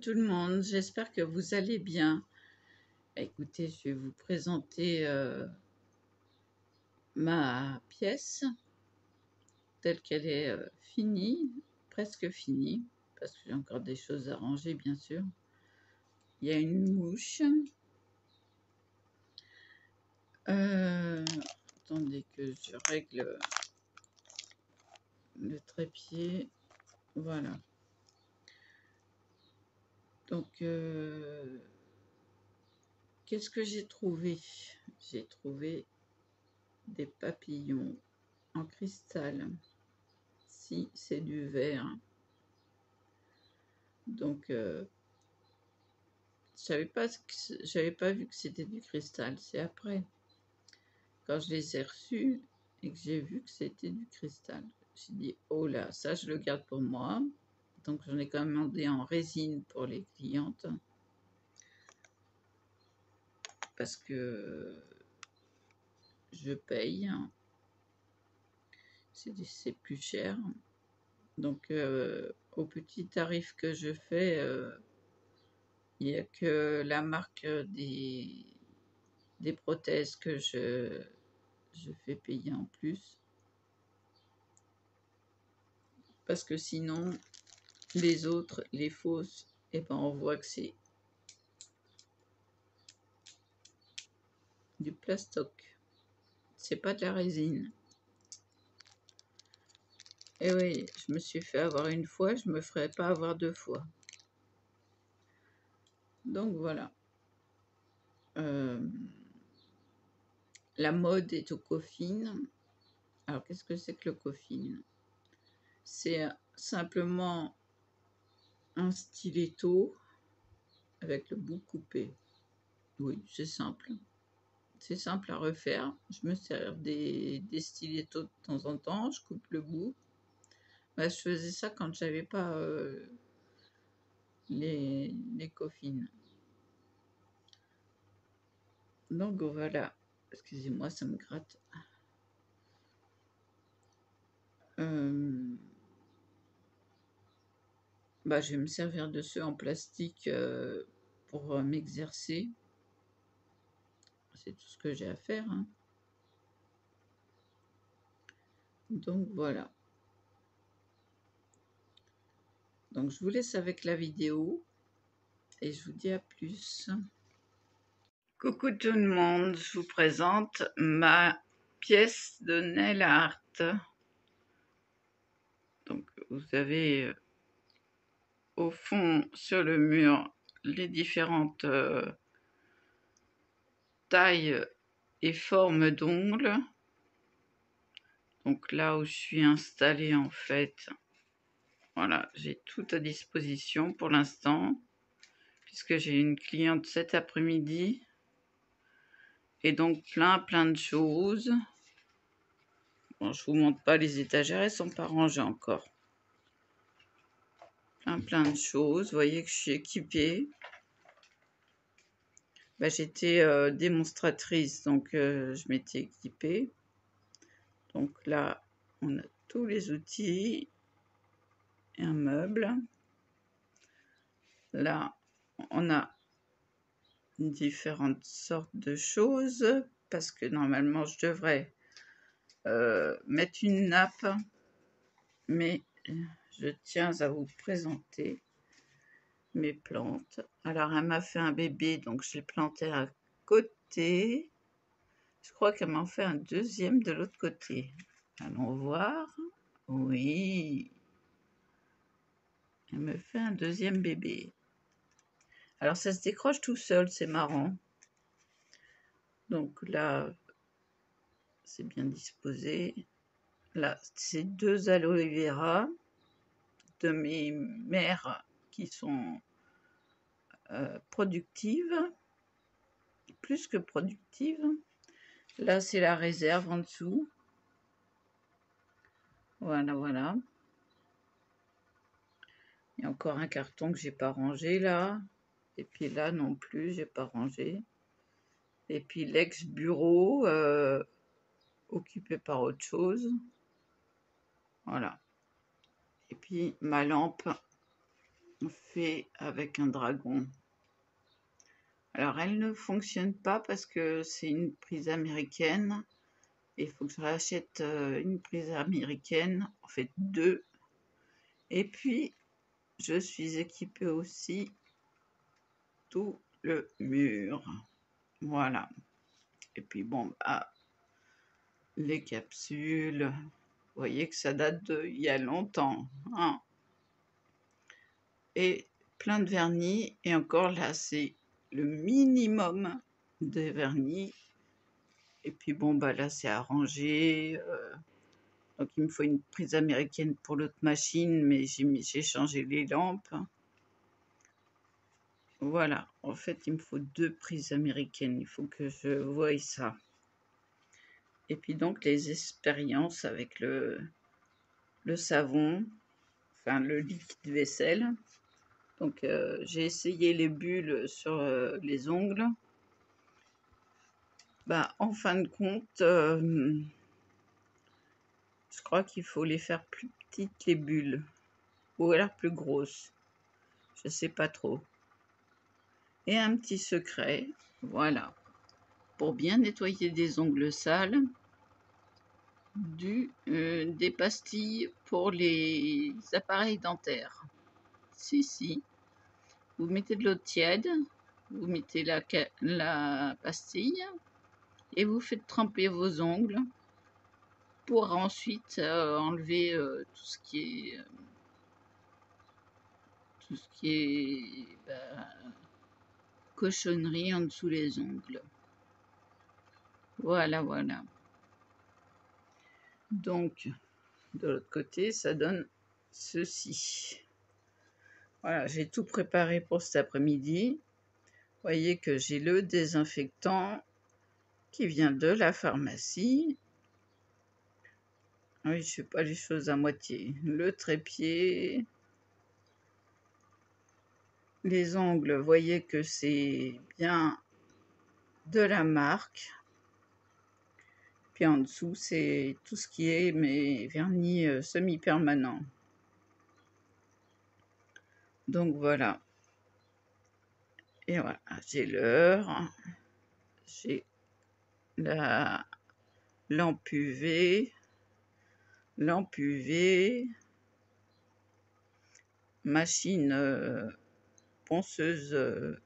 Tout le monde, j'espère que vous allez bien. Écoutez, je vais vous présenter euh, ma pièce telle qu'elle est euh, finie, presque finie, parce que j'ai encore des choses à ranger bien sûr. Il y a une mouche. Euh, attendez que je règle le trépied. Voilà. Donc, euh, qu'est-ce que j'ai trouvé? J'ai trouvé des papillons en cristal. Si, c'est du verre. Donc, euh, je pas, pas vu que c'était du cristal. C'est après, quand je les ai reçus et que j'ai vu que c'était du cristal. J'ai dit, oh là, ça je le garde pour moi. Donc j'en ai commandé en résine pour les clientes. Parce que je paye. C'est plus cher. Donc euh, au petit tarif que je fais, euh, il n'y a que la marque des, des prothèses que je, je fais payer en plus. Parce que sinon, les autres, les fausses, et eh ben on voit que c'est du plastoc. C'est pas de la résine. Et eh oui, je me suis fait avoir une fois, je me ferai pas avoir deux fois. Donc voilà. Euh, la mode est au coffin. Alors qu'est-ce que c'est que le coffin? C'est simplement un stiletto avec le bout coupé. Oui, c'est simple. C'est simple à refaire. Je me sers des, des, stilettos de temps en temps, je coupe le bout. Bah, je faisais ça quand j'avais pas euh, les, coffines. Donc voilà. Excusez-moi, ça me gratte. Euh, bah, je vais me servir de ceux en plastique euh, pour euh, m'exercer. C'est tout ce que j'ai à faire. Hein. Donc voilà. Donc je vous laisse avec la vidéo et je vous dis à plus. Coucou tout le monde, je vous présente ma pièce de nail art. Donc vous avez euh, au fond sur le mur les différentes euh, tailles et formes d'ongles. Donc là où je suis installée en fait, voilà, j'ai tout à disposition pour l'instant, puisque j'ai une cliente cet après-midi. Et donc plein plein de choses. Je vous montre pas les étagères, elles sont pas rangées encore plein plein de choses. Voyez que je suis équipée. Bah, J'étais euh, démonstratrice, donc euh, je m'étais équipée. Donc là, on a tous les outils et un meuble. Là, on a différentes sortes de choses parce que normalement, je devrais euh, mettre une nappe, mais je tiens à vous présenter mes plantes. Alors, elle m'a fait un bébé, donc je l'ai planté à côté. Je crois qu'elle m'en fait un deuxième de l'autre côté. Allons voir. Oui. Elle me fait un deuxième bébé. Alors, ça se décroche tout seul, c'est marrant. Donc là, c'est bien disposé. Là, c'est deux aloe vera de mes mères qui sont euh, productives, plus que productives. Là, c'est la réserve en dessous. Voilà, voilà. Il y a encore un carton que j'ai pas rangé là. Et puis là non plus, j'ai pas rangé. Et puis l'ex-bureau euh, occupé par autre chose. Voilà. Et puis ma lampe fait avec un dragon. Alors elle ne fonctionne pas parce que c'est une prise américaine. Il faut que je rachète euh, une prise américaine, en fait deux. Et puis je suis équipée aussi tout le mur. Voilà. Et puis bon, bah, les capsules, vous voyez que ça date d'il y a longtemps. Hein et plein de vernis. Et encore là, c'est le minimum de vernis. Et puis bon, bah là, c'est arrangé. Euh, donc il me faut une prise américaine pour l'autre machine, mais j'ai changé les lampes. Voilà, en fait, il me faut deux prises américaines. Il faut que je voie ça. Et puis donc les expériences avec le, savon, enfin le liquide vaisselle. Donc euh, j'ai essayé les bulles sur euh, les ongles. Bah, en fin de compte, euh, je crois qu'il faut les faire plus petites les bulles. Ou alors plus grosses. Je sais pas trop. Et un petit secret, voilà. Pour bien nettoyer des ongles sales, du, des pastilles pour les appareils dentaires. Si, si. Vous mettez de l'eau tiède, vous mettez la, la pastille et vous faites tremper vos ongles pour ensuite euh, enlever euh, tout ce qui est euh, tout ce qui est bah, cochonnerie en dessous les ongles. Voilà, voilà. Donc, de l'autre côté, ça donne ceci. Voilà, j'ai tout préparé pour cet après-midi. Voyez que j'ai le désinfectant qui vient de la pharmacie. Ah oui, je ne fais pas les choses à moitié. Le trépied. Les ongles, voyez que c'est bien de la marque. En dessous, c'est tout ce qui est mes vernis euh, semi-permanents. Donc voilà. Et voilà, j'ai l'heure, j'ai la lampe UV, lampe UV, machine euh, ponceuse euh,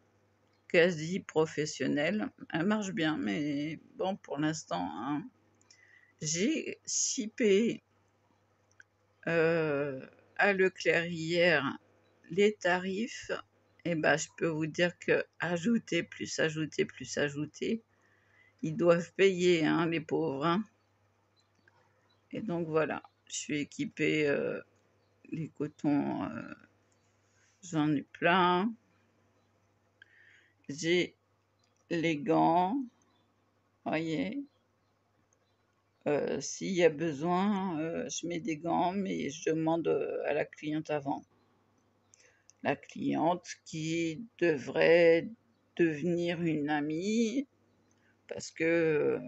quasi professionnelle. Elle marche bien, mais bon, pour l'instant, hein. J'ai chipé euh, à Leclerc hier les tarifs, et eh ben, je peux vous dire que ajouter, plus ajouter, plus ajouter, ils doivent payer, hein, les pauvres. Hein. Et donc voilà, je suis équipée, euh, les cotons, euh, j'en ai plein. J'ai les gants, voyez. Euh, s'il y a besoin, je mets des gants, mais je demande à la cliente avant la cliente qui devrait devenir une amie parce que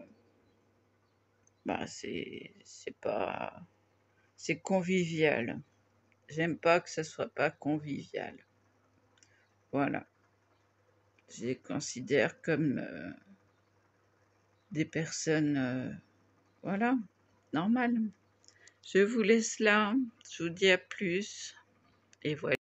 bah c'est pas c'est convivial. J'aime pas que ça soit pas convivial. Voilà. Je les considère comme euh, des personnes euh, voilà, normales. Je vous laisse là. Je vous dis à plus. Et voilà.